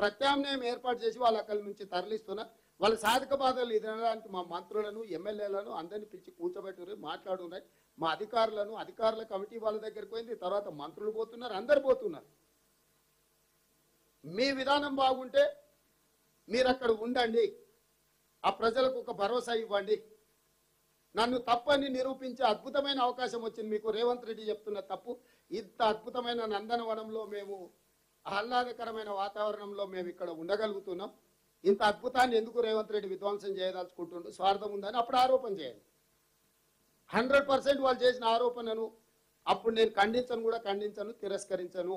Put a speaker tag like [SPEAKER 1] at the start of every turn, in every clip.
[SPEAKER 1] ప్రత్యామ్నాయం ఏర్పాటు చేసి వాళ్ళు అక్కడి నుంచి తరలిస్తున్నా వాళ్ళ సాధక బాధలు ఎదురడానికి మా మంత్రులను ఎమ్మెల్యేలను అందరిని పిలిచి కూర్చోబెట్టుకుని మాట్లాడున్నాయి మా అధికారులను అధికారుల కమిటీ వాళ్ళ దగ్గరికి పోయింది తర్వాత మంత్రులు పోతున్నారు అందరు పోతున్నారు. మీ విధానం బాగుంటే మీరు అక్కడ ఉండండి. ఆ ప్రజలకు ఒక భరోసా ఇవ్వండి. నన్ను తప్పని నిరూపించే అద్భుతమైన అవకాశం వచ్చింది. మీకు రేవంత్ రెడ్డి చెప్తున్న తప్పు ఇంత అద్భుతమైన నందనవనంలో మేము ఆహ్లాదకరమైన వాతావరణంలో మేము ఇక్కడ ఉండగలుగుతున్నాం. ఇంత అద్భుతాన్ని ఎందుకు రేవంత్ రెడ్డి విధ్వంసం చేయదలుచుకుంటుండు స్వార్థం ఉందని అప్పుడు ఆరోపణ చేయాలి. హండ్రెడ్ పర్సెంట్ వాళ్ళు చేసిన ఆరోపణను అప్పుడు నేను ఖండించను కూడా ఖండించను తిరస్కరించను.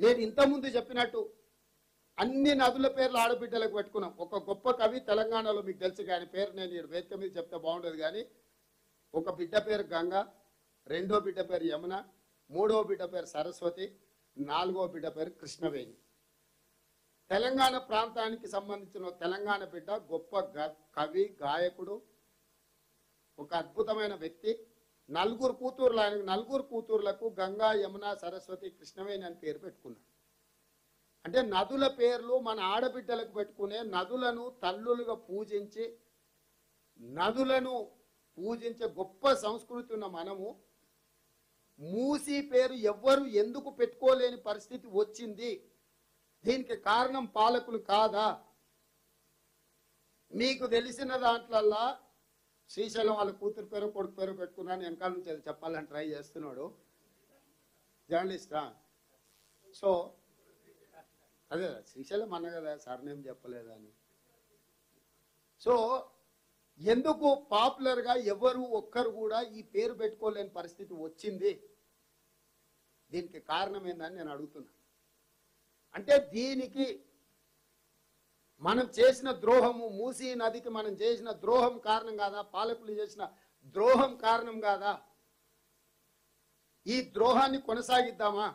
[SPEAKER 1] నేను ఇంతకుముందు చెప్పినట్టు అన్ని నదుల పేర్లు ఆడబిడ్డలకు పెట్టుకున్నాం. ఒక గొప్ప కవి తెలంగాణలో మీకు తెలుసు కానీ పేరు నేను వేదిక మీద చెప్తే బాగుండదు కానీ ఒక బిడ్డ పేరు గంగ రెండో బిడ్డ పేరు యమున మూడో బిడ్డ పేరు సరస్వతి నాలుగో బిడ్డ పేరు కృష్ణవేణి. తెలంగాణ ప్రాంతానికి సంబంధించిన తెలంగాణ బిడ్డ గొప్ప కవి గాయకుడు ఒక అద్భుతమైన వ్యక్తి. నలుగురు కూతుర్లు ఆయన నలుగురు కూతుర్లకు గంగా యమున సరస్వతి కృష్ణవేణి అని పేరు పెట్టుకున్నాడు అంటే నదుల పేర్లు మన ఆడబిడ్డలకు పెట్టుకునే నదులను తల్లులుగా పూజించి నదులను పూజించే గొప్ప సంస్కృతి ఉన్న మనము మూసి పేరు ఎవ్వరు ఎందుకు పెట్టుకోలేని పరిస్థితి వచ్చింది? దీనికి కారణం పాలకులు కాదా? మీకు తెలిసిన దాంట్లల్లా శ్రీశైలం వాళ్ళ కూతురు పేరు కొడుకు పేరు పెట్టుకున్నాను వెనకాల నుంచి అది చెప్పాలని ట్రై చేస్తున్నాడు. జర్నలిస్టా సో అదే శ్రీశైలం అన్న కదా సర్నేం చెప్పలేదని. సో ఎందుకు పాపులర్గా ఎవరు ఒక్కరు కూడా ఈ పేరు పెట్టుకోలేని పరిస్థితి వచ్చింది? దీనికి కారణం ఏందని నేను అడుగుతున్నా. అంటే దీనికి మనం చేసిన ద్రోహము మూసీ నదికి మనం చేసిన ద్రోహం కారణం కాదా? పాలకులు చేసిన ద్రోహం కారణం కాదా? ఈ ద్రోహాన్ని కొనసాగిద్దామా?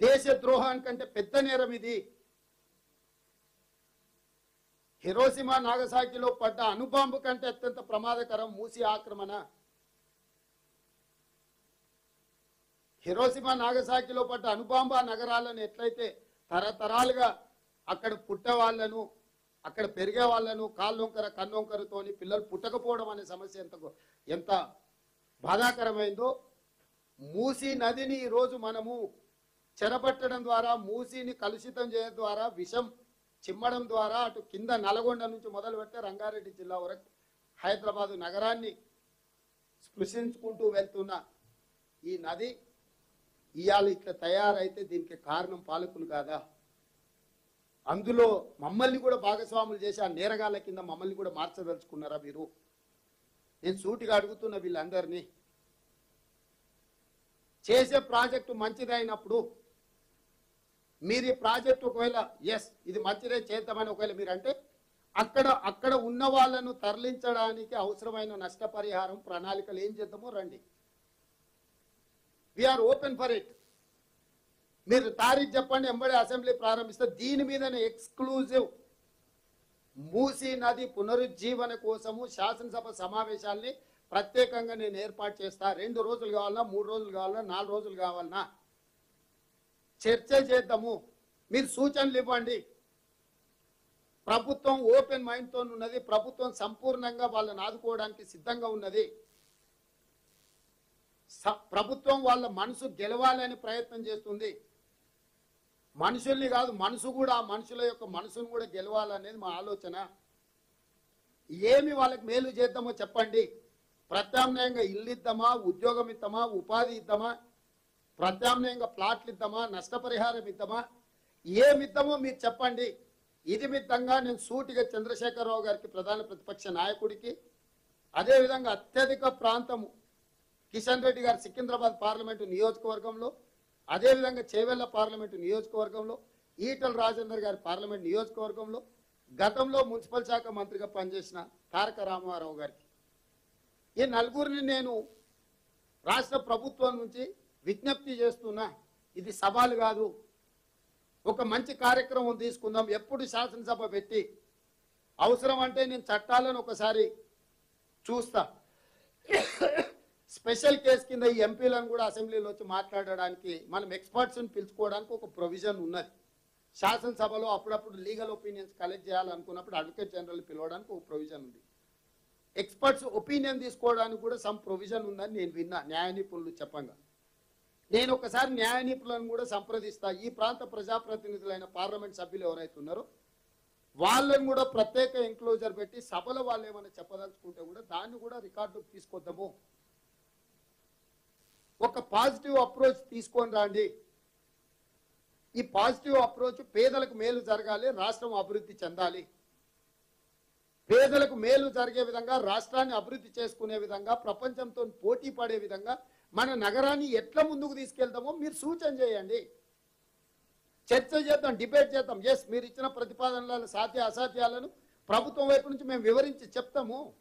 [SPEAKER 1] దేశ ద్రోహానికంటే పెద్ద నేరం ఇది. హిరోసిమా నాగసాకిలో పడ్డ అణుబాంబు కంటే అత్యంత ప్రమాదకరం మూసి ఆక్రమణ. హిరోసిమా నాగసాకిలో పడ్డ అణుబాంబ నగరాలను ఎట్లయితే తరతరాలుగా అక్కడ పుట్టే వాళ్ళను అక్కడ పెరిగే వాళ్ళను కాళ్ళొంకర కన్నొంకరతోని పిల్లలు పుట్టకపోవడం అనే సమస్య ఎంత ఎంత బాధాకరమైందో మూసీ నదిని ఈరోజు మనము చెరపట్టడం ద్వారా మూసీని కలుషితం చేయడం ద్వారా విషం చిమ్మడం ద్వారా అటు కింద నల్గొండ నుంచి మొదలు పెడితే రంగారెడ్డి జిల్లా వరకు హైదరాబాదు నగరాన్ని స్పృశించుకుంటూ వెళ్తున్న ఈ నది ఇవాళ ఇట్లా తయారైతే దీనికి కారణం పాలకులు కాదా? అందులో మమ్మల్ని కూడా భాగస్వాములు చేసి ఆ నేరగాళ్ళ కింద మమ్మల్ని కూడా మార్చదలుచుకున్నారా మీరు? నేను సూటిగా అడుగుతున్న వీళ్ళందరినీ. చేసే ప్రాజెక్టు మంచిదైనప్పుడు మీరు ఈ ప్రాజెక్ట్ ఒకవేళ ఎస్ ఇది మంచిదే చేద్దామని ఒకవేళ మీరు అంటే అక్కడ అక్కడ ఉన్న వాళ్ళను తరలించడానికి అవసరమైన నష్టపరిహారం ప్రణాళికలు ఏం చేద్దామో రండి. వీఆర్ ఓపెన్ ఫర్ ఇట్ మీరు తారీఖు చెప్పండి ఎంబడి అసెంబ్లీ ప్రారంభిస్తే దీని మీదనే ఎక్స్క్లూజివ్ మూసీ నది పునరుజ్జీవన కోసము శాసనసభ సమావేశాల్ని ప్రత్యేకంగా నేను ఏర్పాటు చేస్తా. రెండు రోజులు కావాలన్నా మూడు రోజులు కావాలన్నా నాలుగు రోజులు కావాలన్నా చర్చ చేద్దాము. మీరు సూచనలు ఇవ్వండి. ప్రభుత్వం ఓపెన్ మైండ్తో ఉన్నది. ప్రభుత్వం సంపూర్ణంగా వాళ్ళని ఆదుకోవడానికి సిద్ధంగా ఉన్నది. ప్రభుత్వం వాళ్ళ మనసు గెలవాలని ప్రయత్నం చేస్తుంది. మనుషుల్ని కాదు మనసు కూడా ఆ మనుషుల యొక్క మనసును కూడా గెలవాలనేది మా ఆలోచన. ఏమి వాళ్ళకి మేలు చేద్దామో చెప్పండి. ప్రత్యామ్నాయంగా ఇల్లు ఇద్దామా ఉద్యోగం ఇద్దామా ఉపాధి ఇద్దామా? ప్రత్యామ్నాయంగా ప్లాట్లు ఇద్దామా నష్టపరిహారం ఇద్దామా? ఏ మిత్తమో మీరు చెప్పండి. ఇది మిత్తంగా నేను సూటిగా చంద్రశేఖరరావు గారికి ప్రధాన ప్రతిపక్ష నాయకుడికి అదేవిధంగా అత్యధిక ప్రాంతము కిషన్ రెడ్డి గారు సికింద్రాబాద్ పార్లమెంటు నియోజకవర్గంలో అదేవిధంగా చేవెళ్ళ పార్లమెంటు నియోజకవర్గంలో ఈటల రాజేందర్ గారి పార్లమెంట్ నియోజకవర్గంలో గతంలో మున్సిపల్ శాఖ మంత్రిగా పనిచేసిన తారక రామారావు గారికి. ఈ నలుగురిని నేను రాష్ట్ర ప్రభుత్వం నుంచి విజ్ఞప్తి చేస్తున్నా ఇది సవాలు కాదు. ఒక మంచి కార్యక్రమం తీసుకుందాం ఎప్పుడు శాసనసభ పెట్టి. అవసరం అంటే నేను చట్టాలను ఒకసారి చూస్తా. స్పెషల్ కేసు కింద ఈ ఎంపీలను కూడా అసెంబ్లీలో వచ్చి మాట్లాడడానికి మనం ఎక్స్పర్ట్స్ని పిలుచుకోవడానికి ఒక ప్రొవిజన్ ఉన్నది. శాసనసభలో అప్పుడప్పుడు లీగల్ ఒపీనియన్స్ కలెక్ట్ చేయాలనుకున్నప్పుడు అడ్వకేట్ జనరల్ పిలవడానికి ఒక ప్రొవిజన్ ఉంది. ఎక్స్పర్ట్స్ ఒపీనియన్ తీసుకోవడానికి కూడా సమ్ ప్రొవిజన్ ఉందని నేను విన్నా న్యాయ నిపుణులు చెప్పంగా. నేను ఒకసారి న్యాయ నిపుణులను కూడా సంప్రదిస్తా. ఈ ప్రాంత ప్రజాప్రతినిధులైన పార్లమెంట్ సభ్యులు ఎవరైతే ఉన్నారో వాళ్ళని కూడా ప్రత్యేక ఎంక్లోజర్ పెట్టి సభలో వాళ్ళు ఏమైనా చెప్పదలుచుకుంటే కూడా దాన్ని కూడా రికార్డు తీసుకొద్దాము. ఒక పాజిటివ్ అప్రోచ్ తీసుకొని రండి. ఈ పాజిటివ్ అప్రోచ్ పేదలకు మేలు జరగాలి రాష్ట్రం అభివృద్ధి చెందాలి. పేదలకు మేలు జరిగే విధంగా రాష్ట్రాన్ని అభివృద్ధి చేసుకునే విధంగా ప్రపంచంతో పోటీ పడే విధంగా మన నగరాన్ని ఎట్లా ముందుకు తీసుకెళ్తామో మీరు సూచన చేయండి. చర్చ చేద్దాం డిబేట్ చేద్దాం. ఎస్ మీరు ఇచ్చిన ప్రతిపాదనల సాధ్య అసాధ్యాలను ప్రభుత్వం వైపు నుంచి మేము వివరించి చెప్తాము.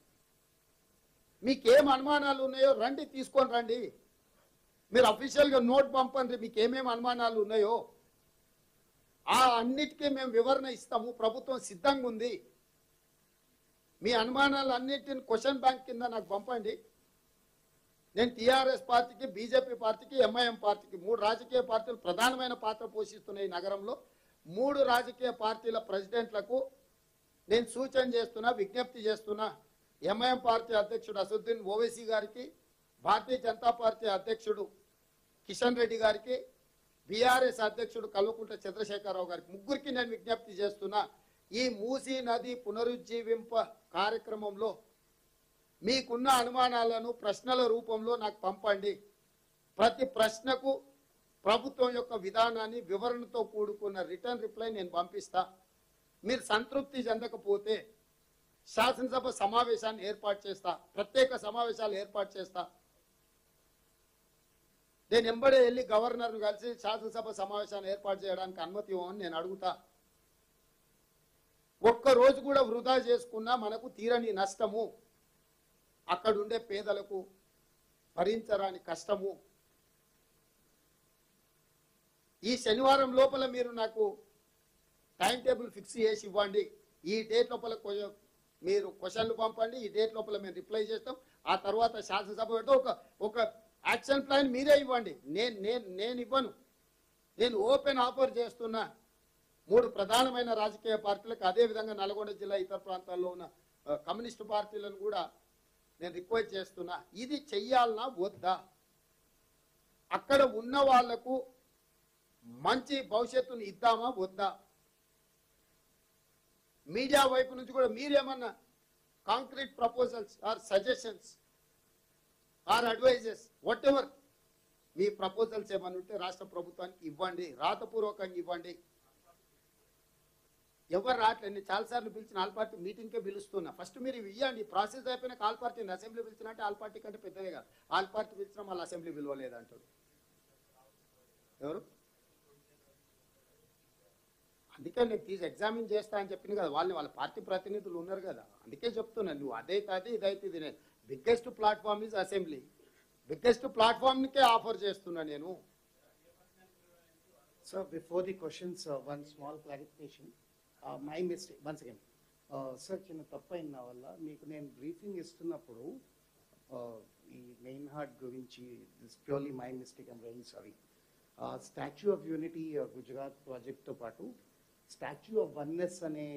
[SPEAKER 1] మీకేం అనుమానాలు ఉన్నాయో రండి తీసుకొని రండి. మీరు అఫీషియల్గా నోట్ పంపండి మీకు ఏమేమి అనుమానాలు ఉన్నాయో. ఆ అన్నిటికీ మేము వివరణ ఇస్తాము. ప్రభుత్వం సిద్ధంగా ఉంది. మీ అనుమానాలు అన్నిటిని క్వశ్చన్ బ్యాంక్ కింద నాకు పంపండి. నేను టీఆర్ఎస్ పార్టీకి బీజేపీ పార్టీకి ఎంఐఎం పార్టీకి మూడు రాజకీయ పార్టీలు ప్రధానమైన పాత్ర పోషిస్తున్న ఈ నగరంలో. మూడు రాజకీయ పార్టీల ప్రెసిడెంట్లకు నేను సూచన చేస్తున్నా విజ్ఞప్తి చేస్తున్నా. ఎంఐఎం పార్టీ అధ్యక్షుడు అసదుద్దీన్ ఓవైసీ గారికి భారతీయ జనతా పార్టీ అధ్యక్షుడు కిషన్ రెడ్డి గారికి బీఆర్ఎస్ అధ్యక్షుడు కల్వకుంట్ల చంద్రశేఖరరావు గారికి ముగ్గురికి నేను విజ్ఞప్తి చేస్తున్నా. ఈ మూసీ నది పునరుజ్జీవింప కార్యక్రమంలో మీకున్న అనుమానాలను ప్రశ్నల రూపంలో నాకు పంపండి. ప్రతి ప్రశ్నకు ప్రభుత్వం యొక్క విధానాన్ని వివరణతో కూడుకున్న రిటర్న్ రిప్లై నేను పంపిస్తా. మీరు సంతృప్తి చెందకపోతే శాసనసభ సమావేశాన్ని ఏర్పాటు చేస్తా. ప్రత్యేక సమావేశాలు ఏర్పాటు చేస్తా. నేను ఎంబడే వెళ్ళి గవర్నర్ను కలిసి శాసనసభ సమావేశాన్ని ఏర్పాటు చేయడానికి అనుమతి ఇవ్వమని నేను అడుగుతా. ఒక్క రోజు కూడా వృధా చేసుకున్నా మనకు తీరని నష్టము. అక్కడ ఉండే పేదలకు భరించరాని కష్టము. ఈ శనివారం లోపల మీరు నాకు టైం టేబుల్ ఫిక్స్ చేసి ఇవ్వండి. ఈ డేట్ లోపల కొ- మీరు క్వశ్చన్లు పంపండి. ఈ డేట్ లోపల మేము రిప్లై చేస్తాం. ఆ తర్వాత శాసనసభ పెడతాం. ఒక ఒక యాక్షన్ ప్లాన్ మీరే ఇవ్వండి. నేను నేను నేను ఇవ్వను. నేను ఓపెన్ ఆఫర్ చేస్తున్నా. మూడు ప్రధానమైన రాజకీయ పార్టీలకు అదేవిధంగా నల్గొండ జిల్లా ఇతర ప్రాంతాల్లో ఉన్న కమ్యూనిస్టు పార్టీలను కూడా నేను రిక్వెస్ట్ చేస్తున్నా. ఇది చెయ్యాలనా వద్దా? అక్కడ ఉన్న వాళ్ళకు మంచి భవిష్యత్తుని ఇద్దామా వద్దా? మీడియా వైపు నుంచి కూడా మీరేమన్నా concrete proposals or suggestions or advices whatever me proposals ఏమన్నా ఉంటే రాష్ట్ర ప్రభుత్వానికి ఇవ్వండి రాతపూర్వకంగా ఇవ్వండి. ఎవరు రావట్లేదు. నేను చాలాసార్లు పిలిచిన ఆల్ పార్టీ మీటింగ్కే పిలుస్తున్నా. ఫస్ట్ మీరు ఇవ్వండి ప్రాసెస్ అయిపోయిన ఆల్ పార్టీని అసెంబ్లీ పిలిచినట్టే ఆల్ పార్టీ కంటే పెద్దదే కాదు. ఆల్ పార్టీ పిలిచినా మళ్ళీ అసెంబ్లీ పిలవలేదు అంటాడు. ఎవరు? అందుకే నేను తీసి ఎగ్జామిన్ చేస్తా అని చెప్పింది కదా. వాళ్ళని వాళ్ళ పార్టీ ప్రతినిధులు ఉన్నారు కదా. అందుకే చెప్తున్నా. నువ్వు అదైతే అదే ఇదైతే ఇది నేను. Biggest platform is assembly biggest ప్లాట్ఫామ్కే offer చేస్తున్నా నేను.
[SPEAKER 2] So before the questions one small clarification my mistake once again sir చిన్న తప్పు అయిన నా వల్ల. మీకు నేను బ్రీఫింగ్ ఇస్తున్నప్పుడు ఈ మెయిన్ హార్ట్ గురించి this purely my mistake I'm very sorry Statue of Unity Gujarat ప్రాజెక్ట్తో పాటు స్టాచ్యూ ఆఫ్ వన్నెస్ అనే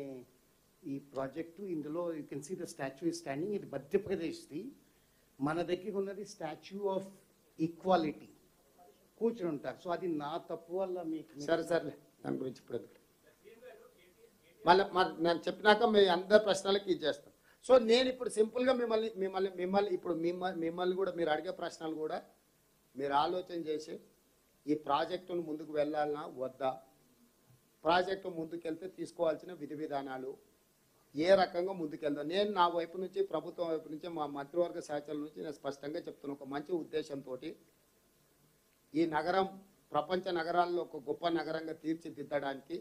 [SPEAKER 2] ఈ ప్రాజెక్టు ఇందులో you can see the statue standing ఇది మధ్యప్రదేశ్ది మన దగ్గర ఉన్నది స్టాచ్యూ ఆఫ్ ఈక్వాలిటీ కూర్చుని ఉంటారు. సో అది నా తప్పు వల్ల మీకు
[SPEAKER 1] సరే సర్లే. దాని గురించి ఇప్పుడు మళ్ళీ నేను చెప్పినాక మీ అందరి ప్రశ్నలకి ఇచ్చేస్తాం సో నేను ఇప్పుడు సింపుల్గా మిమ్మల్ని మిమ్మల్ని మిమ్మల్ని ఇప్పుడు మిమ్మల్ని మిమ్మల్ని కూడా మీరు అడిగే ప్రశ్నలు కూడా మీరు ఆలోచన చేసి ఈ ప్రాజెక్టును ముందుకు వెళ్ళాలన్నా వద్దా? ప్రాజెక్టు ముందుకెళ్తే తీసుకోవాల్సిన విధి విధానాలు ఏ రకంగా ముందుకెళ్దాం? నేను నా వైపు నుంచి ప్రభుత్వం వైపు నుంచి మా మంత్రివర్గ శాఖల నుంచి నేను స్పష్టంగా చెప్తున్నా ఒక మంచి ఉద్దేశంతో ఈ నగరం ప్రపంచ నగరాల్లో ఒక గొప్ప నగరంగా తీర్చిదిద్దడానికి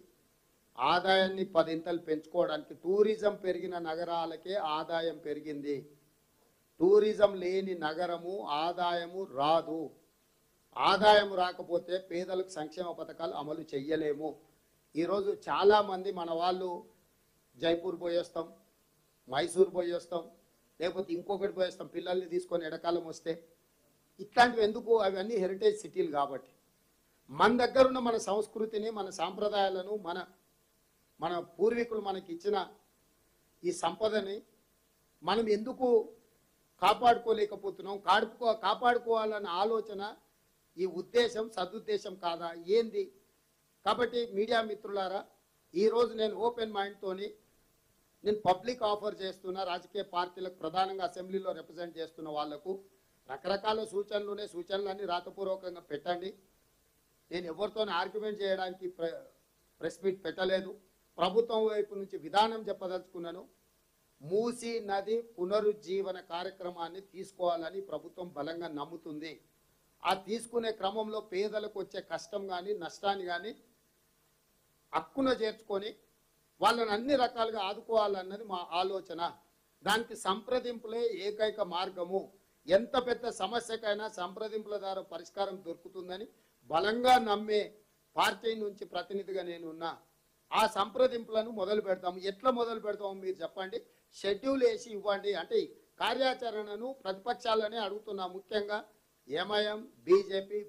[SPEAKER 1] ఆదాయాన్ని పదింతలు పెంచుకోవడానికి టూరిజం పెరిగిన నగరాలకే ఆదాయం పెరిగింది. టూరిజం లేని నగరము ఆదాయము రాదు. ఆదాయం రాకపోతే పేదలకు సంక్షేమ పథకాలు అమలు చెయ్యలేము. ఈరోజు చాలామంది మన వాళ్ళు జైపూర్ పోయేస్తాం మైసూర్ పోయేస్తాం లేకపోతే ఇంకొకటి పోయేస్తాం పిల్లల్ని తీసుకొని ఎడకాలం వస్తే. ఇట్లాంటివి ఎందుకు? అవన్నీ హెరిటేజ్ సిటీలు కాబట్టి. మన దగ్గర ఉన్న మన సంస్కృతిని మన సాంప్రదాయాలను మన మన పూర్వీకులు మనకి ఇచ్చిన ఈ సంపదని మనం ఎందుకు కాపాడుకోలేకపోతున్నాం? కాడుకో కాపాడుకోవాలన్న ఆలోచన ఈ ఉద్దేశం సదుద్దేశం కాదా? ఏంది? కాబట్టి మీడియా మిత్రులారా ఈరోజు నేను ఓపెన్ మైండ్తోని నేను పబ్లిక్ ఆఫర్ చేస్తున్న రాజకీయ పార్టీలకు ప్రధానంగా అసెంబ్లీలో రిప్రజెంట్ చేస్తున్న వాళ్ళకు. రకరకాల సూచనలునే సూచనలన్నీ రాతపూర్వకంగా పెట్టండి. నేను ఎవరితోనే ఆర్గ్యుమెంట్ చేయడానికి ప్ర- ప్రెస్ మీట్ పెట్టలేదు. ప్రభుత్వం వైపు నుంచి విధానం చెప్పదలుచుకున్నాను. మూసి నది పునరుజ్జీవన కార్యక్రమాన్ని తీసుకోవాలని ప్రభుత్వం బలంగా నమ్ముతుంది. ఆ తీసుకునే క్రమంలో పేదలకు వచ్చే కష్టం కానీ నష్టాన్ని కానీ హక్కున చేర్చుకొని వాళ్ళని అన్ని రకాలుగా ఆదుకోవాలన్నది మా ఆలోచన. దానికి సంప్రదింపులే ఏకైక మార్గము. ఎంత పెద్ద సమస్యకైనా సంప్రదింపుల ద్వారా పరిష్కారం దొరుకుతుందని బలంగా నమ్మే పార్టీ నుంచి ప్రతినిధిగా నేనున్నా. ఆ సంప్రదింపులను మొదలు పెడతాము. ఎట్లా మొదలు పెడతాము మీరు చెప్పండి. షెడ్యూల్ వేసి ఇవ్వండి. అంటే కార్యాచరణను ప్రతిపక్షాలనే అడుగుతున్నా ముఖ్యంగా. MIM BJP